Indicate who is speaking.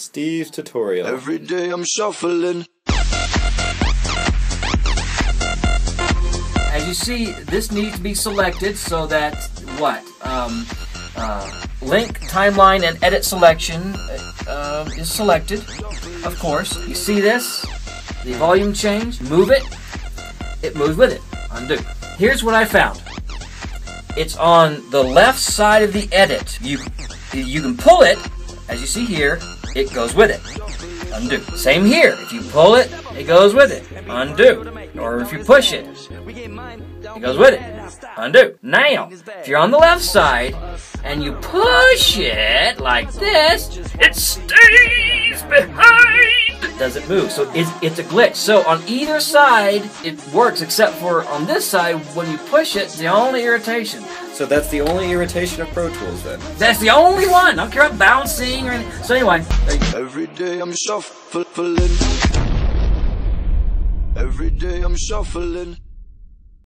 Speaker 1: Steve's tutorial.
Speaker 2: Every day I'm shuffling.
Speaker 3: As you see, this needs to be selected so that what? Um, uh, link, timeline, and edit selection uh, um, is selected. Of course, you see this? The volume change. Move it. It moves with it. Undo. Here's what I found. It's on the left side of the edit. You you can pull it, as you see here. It goes with it. Undo. Same here. If you pull it, it goes with it. Undo. Or if you push it, it goes with it. Undo. Now, if you're on the left side and you push it like this, it stays behind. It doesn't move. So it's, it's a glitch. So on either side, it works, except for on this side, when you push it, the only irritation.
Speaker 1: So that's the only irritation of Pro Tools then.
Speaker 3: That's the only one. I don't care about bouncing or anything. So anyway, there you.
Speaker 2: Every day I'm shuffling. Every day I'm shuffling.